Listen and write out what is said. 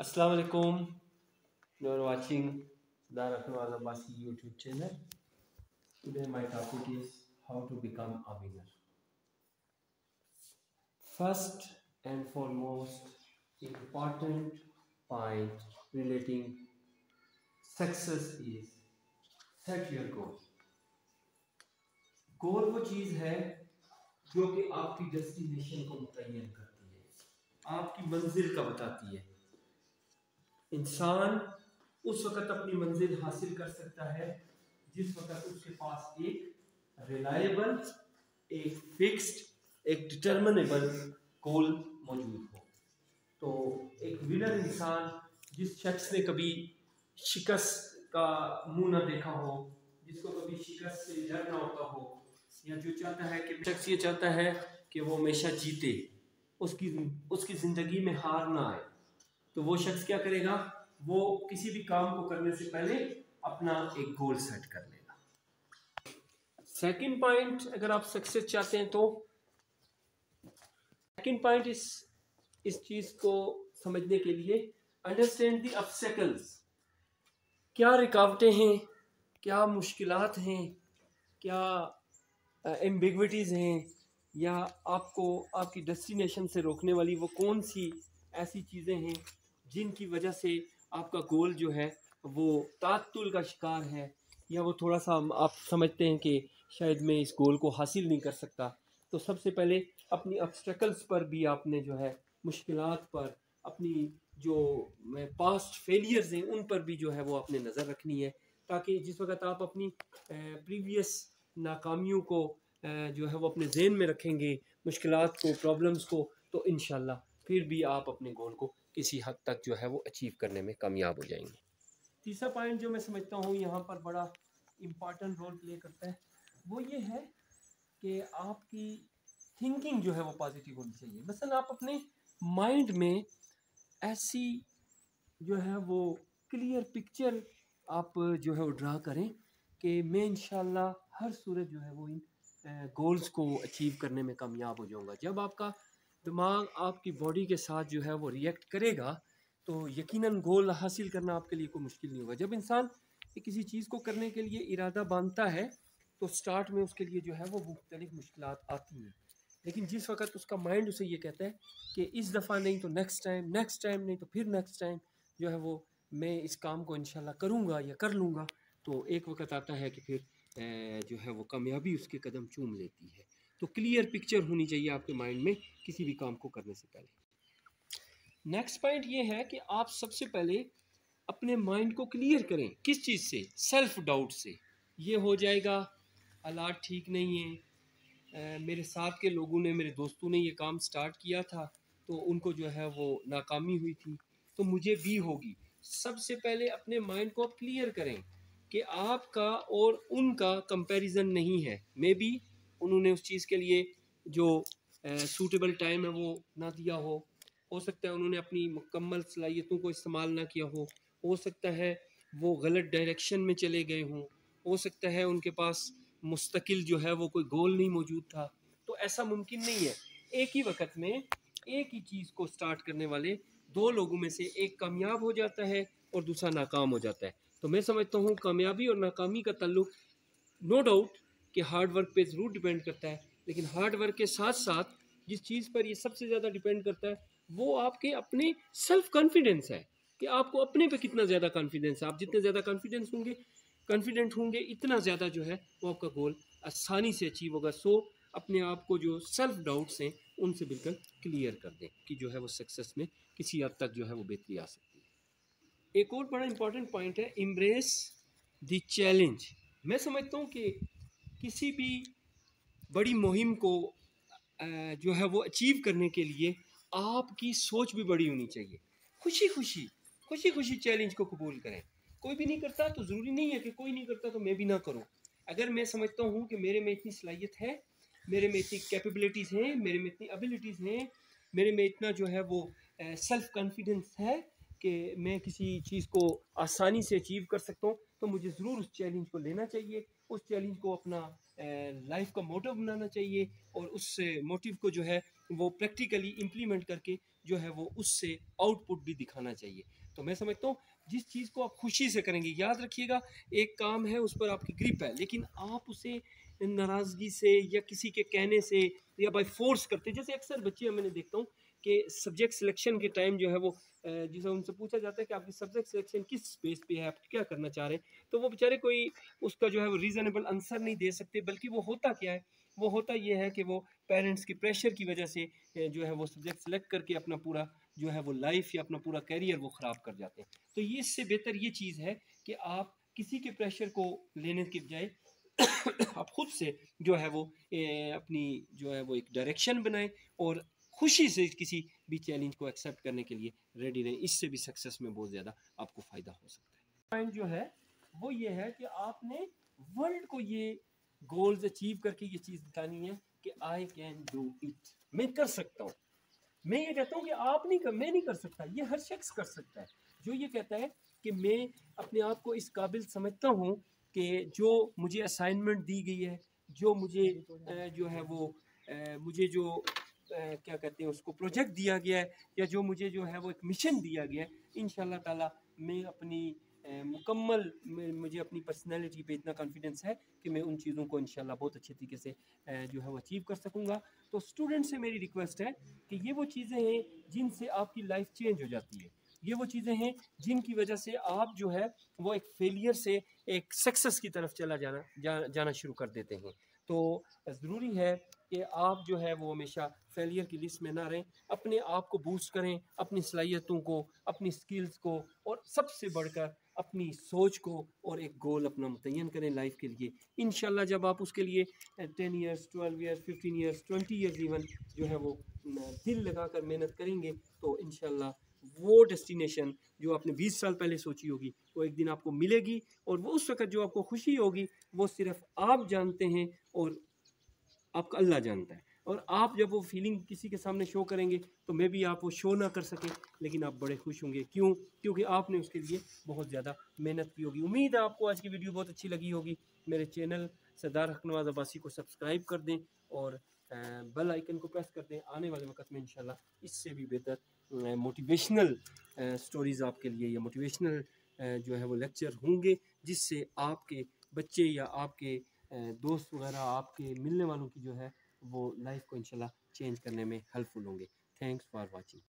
अस्सलाम वालेकुम। You are watching दार अखन वाला बासी YouTube channel today my topic is how to become a winner first and foremost important point relating success is set your goal goal वो चीज़ है जो कि आपकी डेस्टिनेशन को मुतयन करती है, आपकी मंजिल का बताती है। इंसान उस वक़्त अपनी मंजिल हासिल कर सकता है, जिस वक़्त उसके पास एक रिलायबल एक फिक्स्ड एक डिटर्मिनेबल गोल मौजूद हो। तो एक विनर इंसान जिस शख्स ने कभी शिकस्त का मुँह ना देखा हो, जिसको कभी शिकस्त से डर ना होता हो, या जो चाहता है कि शख्स ये चाहता है कि वो हमेशा जीते, उसकी उसकी ज़िंदगी में हार ना आए तो वो शख्स क्या करेगा? वो किसी भी काम को करने से पहले अपना एक गोल सेट कर लेगा। सेकंड पॉइंट अगर आप सक्सेस चाहते हैं तो। सेकंड पॉइंट इस इस चीज़ को समझने के लिए अंडरस्टैंड दी ऑब्स्टेकल्स क्या रुकावटें हैं? क्या मुश्किलात हैं? क्या एम्बिगविटीज़ हैं? या आपको आपकी डेस्टिनेशन से रोकने वाली वो कौन सी ऐसी चीज़ें हैं? जिनकी वजह से आपका गोल जो है, वो तातुल का शिकार है, या वो थोड़ा सा आप समझते हैं कि शायद मैं इस गोल को हासिल नहीं कर सकता। तो सबसे पहले अपनी ऑब्स्टेकल्स पर भी आपने जो है मुश्किल पर अपनी जो पास्ट फेलियर्स हैं, उन पर भी जो है वो आपने नज़र रखनी है, ताकि जिस वक्त आप अपनी प्रीवियस नाकामियों को जो है वो अपने जहन में रखेंगे मुश्किल को प्रॉब्लम्स को तो इन फिर भी आप अपने गोल को किसी हद तक जो है वो अचीव करने में कामयाब हो जाएँगे। तीसरा पॉइंट जो मैं समझता हूँ, यहाँ पर बड़ा इंपॉर्टेंट रोल प्ले करता है, वो ये है कि आपकी थिंकिंग जो है वो पॉजिटिव होनी चाहिए। मसलन आप अपने माइंड में ऐसी जो है वो क्लियर पिक्चर आप जो है वो ड्रा करें कि मैं इन हर सूरत जो है वो इन गोल्स को अचीव करने में कामयाब हो जाऊँगा। जब आपका दिमाग आपकी बॉडी के साथ जो है वो रिएक्ट करेगा तो यकीनन गोल हासिल करना आपके लिए कोई मुश्किल नहीं होगा। जब इंसान किसी चीज़ को करने के लिए इरादा बांधता है तो स्टार्ट में उसके लिए जो है वो मुख्तलिफ़ मुश्किल आती हैं। लेकिन जिस वक्त उसका माइंड उसे ये कहता है कि इस दफ़ा नहीं तो नेक्स्ट टाइम नेक्स्ट टाइम नहीं तो फिर नेक्स्ट टाइम जो है वो मैं इस काम को इन करूँगा या कर लूँगा तो एक वक्त आता है कि फिर जो है वो कामयाबी उसके कदम चूम लेती है। तो क्लियर पिक्चर होनी चाहिए आपके माइंड में किसी भी काम को करने से पहले। नेक्स्ट पॉइंट ये है कि आप सबसे पहले अपने माइंड को क्लियर करें। किस चीज़ से? सेल्फ डाउट से। ये हो जाएगा हालात ठीक नहीं है। मेरे साथ के लोगों ने, मेरे दोस्तों ने ये काम स्टार्ट किया था तो उनको जो है वो नाकामी हुई थी तो मुझे भी होगी। सबसे पहले अपने माइंड को क्लियर करें कि आपका और उनका कंपैरिजन नहीं है। मे बी उन्होंने उस चीज़ के लिए जो सूटेबल टाइम है वो ना दिया हो। हो सकता है उन्होंने अपनी मुकम्मल सलाहियतों को इस्तेमाल ना किया हो। हो सकता है वो गलत डायरेक्शन में चले गए हों। हो सकता है उनके पास मुस्तकिल जो है वो कोई गोल नहीं मौजूद था। तो ऐसा मुमकिन नहीं है। एक ही वक्त में एक ही चीज़ को स्टार्ट करने वाले दो लोगों में से एक कामयाब हो जाता है और दूसरा नाकाम हो जाता है। तो मैं समझता हूँ कामयाबी और नाकामी का तल्लुक नो डाउट कि हार्ड वर्क पे ज़रूर डिपेंड करता है, लेकिन हार्ड वर्क के साथ साथ जिस चीज़ पर ये सबसे ज़्यादा डिपेंड करता है, वो आपके अपने सेल्फ कॉन्फिडेंस है कि आपको अपने पे कितना ज़्यादा कॉन्फिडेंस है। आप जितने ज़्यादा कॉन्फिडेंस होंगे कॉन्फिडेंट होंगे, इतना ज़्यादा जो है वो आपका गोल आसानी से अचीव होगा। सो अपने आप को जो सेल्फ डाउट्स हैं, उनसे बिल्कुल क्लियर कर दें कि जो है वो सक्सेस में किसी हद तक जो है वो बेहतरी आ सकती है। एक और बड़ा इंपॉर्टेंट पॉइंट है इम्ब्रेस द चैलेंज मैं समझता हूँ कि किसी भी बड़ी मुहिम को जो है वो अचीव करने के लिए आपकी सोच भी बड़ी होनी चाहिए। खुशी खुशी खुशी खुशी चैलेंज को कबूल करें। कोई भी नहीं करता तो ज़रूरी नहीं है कि कोई नहीं करता तो मैं भी ना करूँ। अगर मैं समझता हूँ कि मेरे में इतनी सलाहियत है, मेरे में इतनी कैपेबिलिटीज़ हैं, मेरे में इतनी एबिलिटीज़ हैं, मेरे में इतना जो है वो सेल्फ कॉन्फिडेंस है कि मैं किसी चीज़ को आसानी से अचीव कर सकता हूँ तो मुझे ज़रूर उस चैलेंज को लेना चाहिए, उस चैलेंज को अपना लाइफ का मोटिव बनाना चाहिए और उस मोटिव को जो है वो प्रैक्टिकली इम्प्लीमेंट करके जो है वो उससे आउटपुट भी दिखाना चाहिए। तो मैं समझता हूँ, जिस चीज़ को आप खुशी से करेंगे, याद रखिएगा, एक काम है, उस पर आपकी ग्रिप है, लेकिन आप उसे नाराज़गी से या किसी के कहने से या बाई फोर्स करते जैसे अक्सर बच्चे मैंने देखता हूँ कि सब्जेक्ट सिलेक्शन के टाइम जो है वो जिसे उनसे पूछा जाता है कि आपकी सब्जेक्ट सिलेक्शन किस स्पेस पे है आप क्या करना चाह रहे हैं तो वो बेचारे कोई उसका जो है वो रीज़नेबल आंसर नहीं दे सकते बल्कि वो होता क्या है वो होता ये है कि वो पेरेंट्स की प्रेशर की वजह से जो है वो सब्जेक्ट सेलेक्ट करके अपना पूरा जो है वो लाइफ या अपना पूरा करियर वो ख़राब कर जाते हैं। तो ये इससे बेहतर ये चीज़ है कि आप किसी के प्रेशर को लेने के बजाय आप खुद से जो है वो ए, अपनी जो है वो एक डायरेक्शन बनाएँ और खुशी से किसी भी चैलेंज को एक्सेप्ट करने के लिए रेडी रहें। इससे भी सक्सेस में बहुत ज़्यादा आपको फ़ायदा हो सकता है। पॉइंट जो है, वो ये है कि आपने वर्ल्ड को ये गोल्स अचीव करके ये चीज़ दिखानी है कि आई कैन डू इट मैं कर सकता हूँ। मैं ये कहता हूँ कि आप नहीं कर, मैं नहीं कर सकता। ये हर शख्स कर सकता है। जो ये कहता है कि मैं अपने आप को इस काबिल समझता हूँ कि जो मुझे असाइनमेंट दी गई है, जो मुझे जो है वो मुझे जो क्या कहते हैं उसको प्रोजेक्ट दिया गया है या जो मुझे जो है वो एक मिशन दिया गया है इन ताला मैं अपनी मुकम्मल मुझे अपनी पर्सनैलिटी पे इतना कॉन्फिडेंस है कि मैं उन चीज़ों को इंशाल्लाह बहुत अच्छे तरीके से जो है वो अचीव कर सकूँगा। तो स्टूडेंट से मेरी रिक्वेस्ट है कि ये वो चीज़ें हैं जिनसे आपकी लाइफ चेंज हो जाती है। ये वो चीज़ें हैं जिनकी वजह से आप जो है वो एक फेलियर से एक सक्सेस की तरफ़ चला जाना जा, जाना शुरू कर देते हैं। तो ज़रूरी है कि आप जो है वो हमेशा फेलियर की लिस्ट में ना रहें। अपने आप को बूस्ट करें, अपनी सलाहियतों को, अपनी स्किल्स को और सबसे बढ़कर अपनी सोच को और एक गोल अपना मुतन करें लाइफ के लिए। इन जब आप उसके लिए ten years twelve years fifteen years twenty years even जो है वो दिल लगा कर मेहनत करेंगे तो इन वो डेस्टिनेशन जो आपने 20 साल पहले सोची होगी, वो एक दिन आपको मिलेगी और वो उस वक्त जो आपको खुशी होगी, वो सिर्फ़ आप जानते हैं और आपका अल्लाह जानता है। और आप जब वो फीलिंग किसी के सामने शो करेंगे तो मे भी आप वो शो ना कर सकें, लेकिन आप बड़े खुश होंगे। क्यों? क्योंकि आपने उसके लिए बहुत ज़्यादा मेहनत की होगी। उम्मीद है आपको आज की वीडियो बहुत अच्छी लगी होगी। मेरे चैनल सरदार हकनवाज अब्बासी को सब्सक्राइब कर दें और बेल आइकन को प्रेस कर दें। आने वाले वक्त में इंशाल्लाह इससे भी बेहतर मोटिवेशनल स्टोरीज़ आपके लिए या मोटिवेशनल जो है वो लेक्चर होंगे, जिससे आपके बच्चे या आपके दोस्त वगैरह आपके मिलने वालों की जो है, वो लाइफ को इंशाल्लाह चेंज करने में हेल्पफुल होंगे। Thanks for watching